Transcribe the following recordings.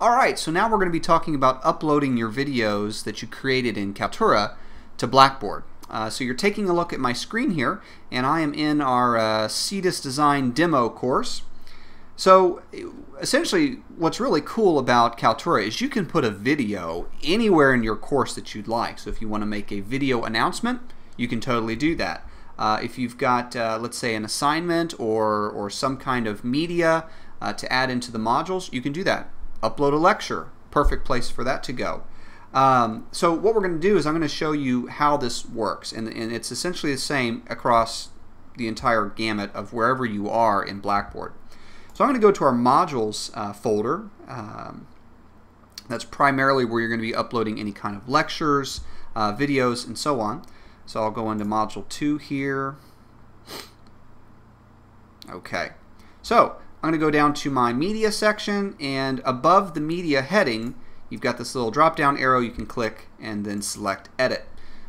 Alright, so now we're going to be talking about uploading your videos that you created in Kaltura to Blackboard. Uh, so you're taking a look at my screen here, and I am in our uh, CETIS Design demo course. So essentially, what's really cool about Kaltura is you can put a video anywhere in your course that you'd like. So if you want to make a video announcement, you can totally do that. Uh, if you've got, uh, let's say, an assignment or, or some kind of media uh, to add into the modules, you can do that upload a lecture. Perfect place for that to go. Um, so what we're going to do is I'm going to show you how this works, and, and it's essentially the same across the entire gamut of wherever you are in Blackboard. So I'm going to go to our modules uh, folder. Um, that's primarily where you're going to be uploading any kind of lectures, uh, videos, and so on. So I'll go into module 2 here. Okay. So I'm going to go down to my media section and above the media heading you've got this little drop down arrow you can click and then select edit.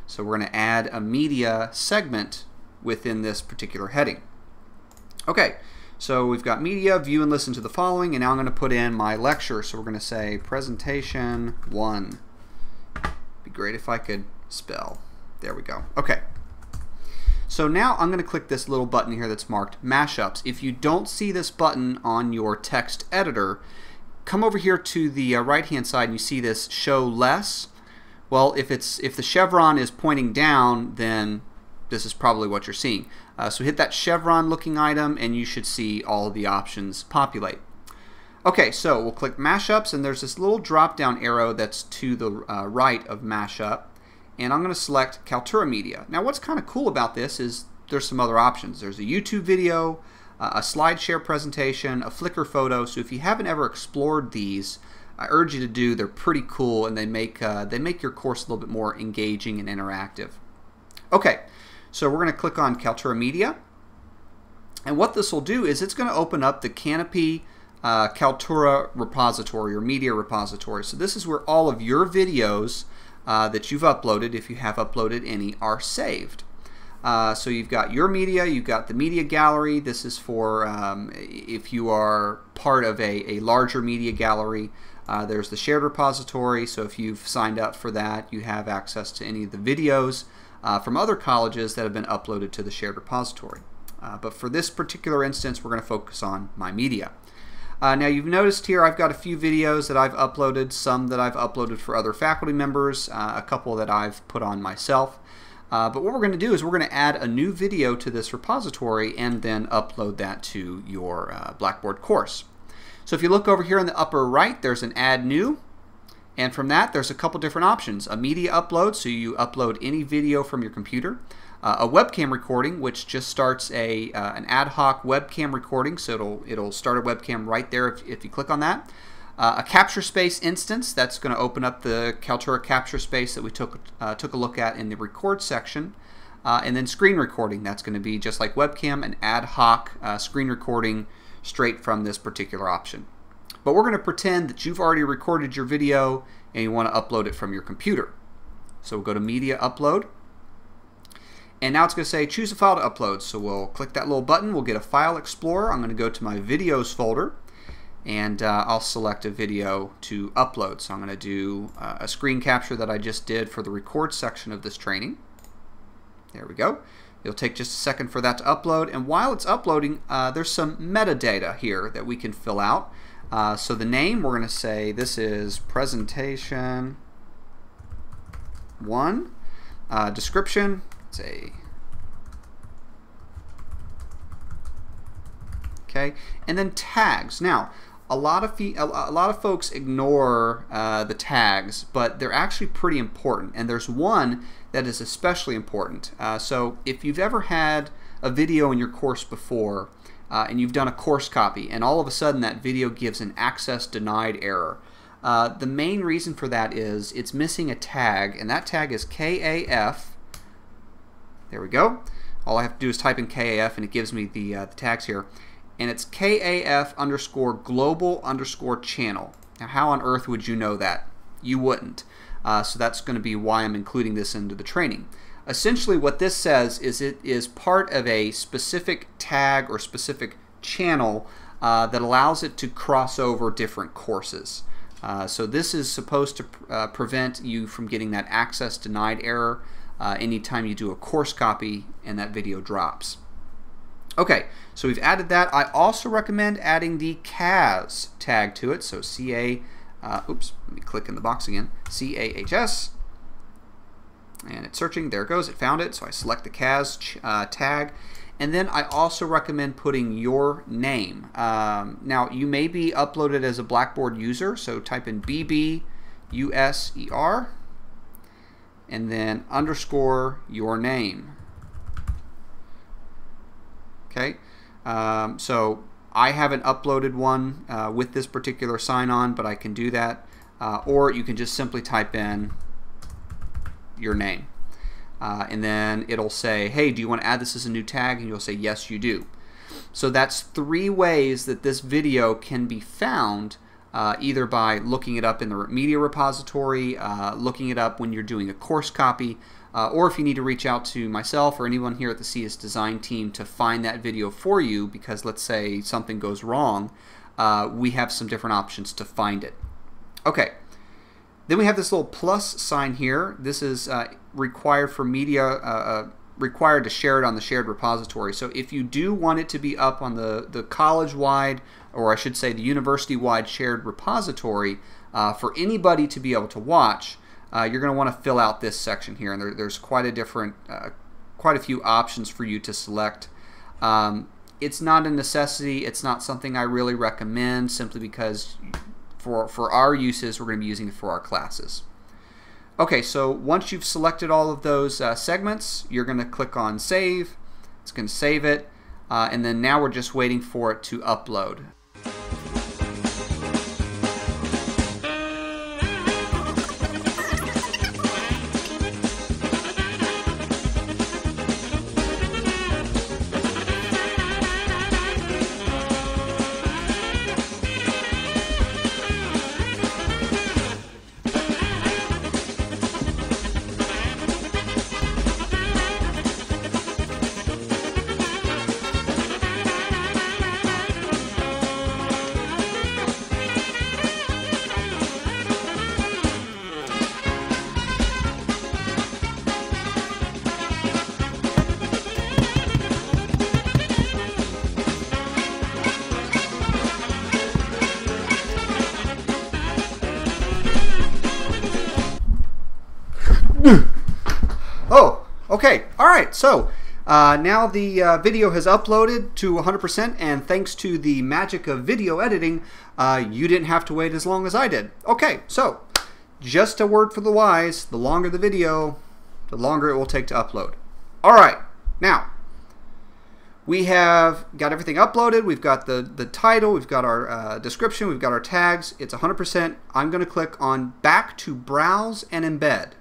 So we're going to add a media segment within this particular heading. Okay, so we've got media, view and listen to the following, and now I'm going to put in my lecture. So we're going to say presentation one. Be great if I could spell. There we go. Okay. So now I'm going to click this little button here that's marked Mashups. If you don't see this button on your text editor, come over here to the uh, right hand side and you see this Show Less. Well, if it's if the chevron is pointing down, then this is probably what you're seeing. Uh, so hit that chevron looking item and you should see all the options populate. Okay, so we'll click Mashups and there's this little drop down arrow that's to the uh, right of Mashup and I'm going to select Kaltura Media. Now what's kind of cool about this is there's some other options. There's a YouTube video, uh, a SlideShare presentation, a Flickr photo. So if you haven't ever explored these, I urge you to do. They're pretty cool and they make, uh, they make your course a little bit more engaging and interactive. Okay, so we're going to click on Kaltura Media. And what this will do is it's going to open up the Canopy uh, Kaltura repository or media repository. So this is where all of your videos uh, that you've uploaded, if you have uploaded any, are saved. Uh, so you've got your media, you've got the media gallery. This is for um, if you are part of a, a larger media gallery. Uh, there's the shared repository, so if you've signed up for that, you have access to any of the videos uh, from other colleges that have been uploaded to the shared repository. Uh, but for this particular instance, we're going to focus on my media. Uh, now you've noticed here I've got a few videos that I've uploaded, some that I've uploaded for other faculty members, uh, a couple that I've put on myself. Uh, but what we're going to do is we're going to add a new video to this repository and then upload that to your uh, Blackboard course. So if you look over here in the upper right, there's an Add New. And from that, there's a couple different options. A media upload, so you upload any video from your computer uh, a webcam recording, which just starts a uh, an ad hoc webcam recording, so it'll it'll start a webcam right there if, if you click on that. Uh, a CaptureSpace instance that's going to open up the Kaltura CaptureSpace that we took uh, took a look at in the record section, uh, and then screen recording. That's going to be just like webcam, an ad hoc uh, screen recording straight from this particular option. But we're going to pretend that you've already recorded your video and you want to upload it from your computer. So we'll go to Media Upload. And now it's going to say choose a file to upload. So we'll click that little button. We'll get a file explorer. I'm going to go to my videos folder and uh, I'll select a video to upload. So I'm going to do uh, a screen capture that I just did for the record section of this training. There we go. It'll take just a second for that to upload. And while it's uploading, uh, there's some metadata here that we can fill out. Uh, so the name, we're going to say this is presentation one. Uh, description, say okay and then tags. Now a lot of a lot of folks ignore uh, the tags but they're actually pretty important and there's one that is especially important. Uh, so if you've ever had a video in your course before uh, and you've done a course copy and all of a sudden that video gives an access denied error uh, the main reason for that is it's missing a tag and that tag is KAF there we go. All I have to do is type in KAF and it gives me the, uh, the tags here. And it's KAF underscore global underscore channel. Now how on earth would you know that? You wouldn't. Uh, so that's going to be why I'm including this into the training. Essentially what this says is it is part of a specific tag or specific channel uh, that allows it to cross over different courses. Uh, so this is supposed to pr uh, prevent you from getting that access denied error uh, anytime you do a course copy and that video drops. Okay, so we've added that. I also recommend adding the CAHS tag to it. So CA, uh, oops, let me click in the box again. C-A-H-S, and it's searching. There it goes. It found it. So I select the CAHS uh, tag. And then I also recommend putting your name. Um, now, you may be uploaded as a Blackboard user, so type in BB USER and then underscore your name. Okay, um, so I haven't uploaded one uh, with this particular sign-on, but I can do that. Uh, or you can just simply type in your name. Uh, and then it'll say, hey, do you want to add this as a new tag? And you'll say, yes, you do. So that's three ways that this video can be found uh, either by looking it up in the media repository, uh, looking it up when you're doing a course copy, uh, or if you need to reach out to myself or anyone here at the CS Design team to find that video for you because let's say something goes wrong, uh, we have some different options to find it. Okay, then we have this little plus sign here. This is uh, required for media, uh, uh, required to share it on the shared repository. So if you do want it to be up on the, the college-wide, or I should say the university-wide shared repository, uh, for anybody to be able to watch, uh, you're going to want to fill out this section here, and there, there's quite a different, uh, quite a few options for you to select. Um, it's not a necessity. It's not something I really recommend, simply because for for our uses, we're going to be using it for our classes. Okay, so once you've selected all of those uh, segments, you're going to click on Save. It's going to save it, uh, and then now we're just waiting for it to upload. Okay. All right. So uh, now the uh, video has uploaded to 100%, and thanks to the magic of video editing, uh, you didn't have to wait as long as I did. Okay, so just a word for the wise the longer the video, the longer it will take to upload. All right, now we have got everything uploaded. We've got the, the title, we've got our uh, description, we've got our tags. It's 100%. I'm going to click on back to browse and embed.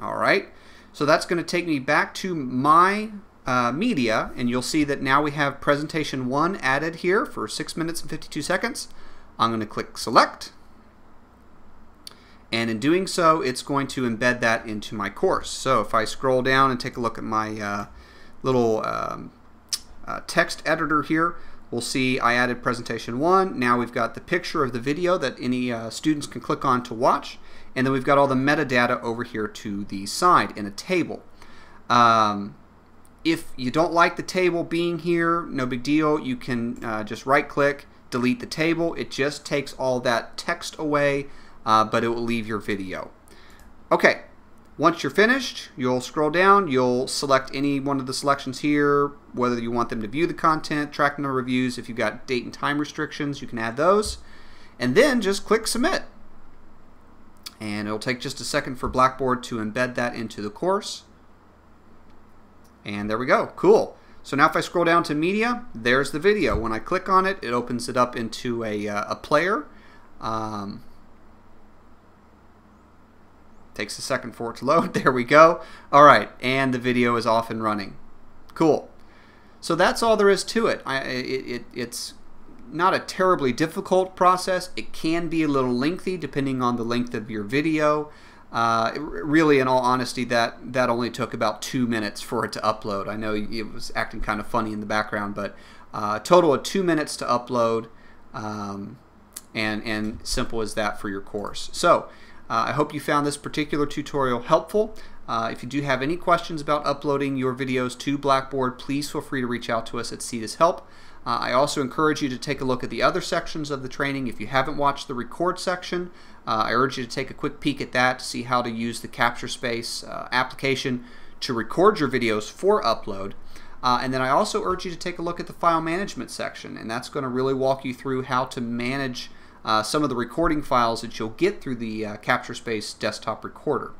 All right, so that's going to take me back to my uh, media, and you'll see that now we have presentation one added here for 6 minutes and 52 seconds. I'm going to click select, and in doing so, it's going to embed that into my course. So if I scroll down and take a look at my uh, little um, uh, text editor here, we'll see I added presentation one. Now we've got the picture of the video that any uh, students can click on to watch. And then we've got all the metadata over here to the side in a table. Um, if you don't like the table being here, no big deal. You can uh, just right click, delete the table. It just takes all that text away, uh, but it will leave your video. Okay, once you're finished, you'll scroll down, you'll select any one of the selections here, whether you want them to view the content, track number reviews. If you've got date and time restrictions, you can add those. And then just click submit and it'll take just a second for Blackboard to embed that into the course. And there we go. Cool. So now if I scroll down to media, there's the video. When I click on it, it opens it up into a, uh, a player. Um, takes a second for it to load. There we go. All right, and the video is off and running. Cool. So that's all there is to it. I, it, it it's not a terribly difficult process. It can be a little lengthy depending on the length of your video. Uh, really, in all honesty, that, that only took about two minutes for it to upload. I know it was acting kind of funny in the background, but uh, total of two minutes to upload. Um, and, and simple as that for your course. So uh, I hope you found this particular tutorial helpful. Uh, if you do have any questions about uploading your videos to Blackboard, please feel free to reach out to us at CETIS Help. Uh, I also encourage you to take a look at the other sections of the training. If you haven't watched the record section, uh, I urge you to take a quick peek at that to see how to use the CaptureSpace uh, application to record your videos for upload. Uh, and then I also urge you to take a look at the file management section, and that's going to really walk you through how to manage uh, some of the recording files that you'll get through the uh, CaptureSpace desktop recorder.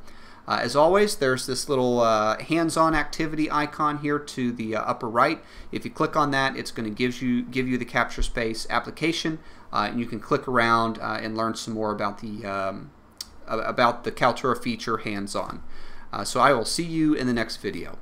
Uh, as always, there's this little uh, hands-on activity icon here to the uh, upper right. If you click on that, it's going to give you give you the CaptureSpace application, uh, and you can click around uh, and learn some more about the um, about the Kaltura feature hands-on. Uh, so I will see you in the next video.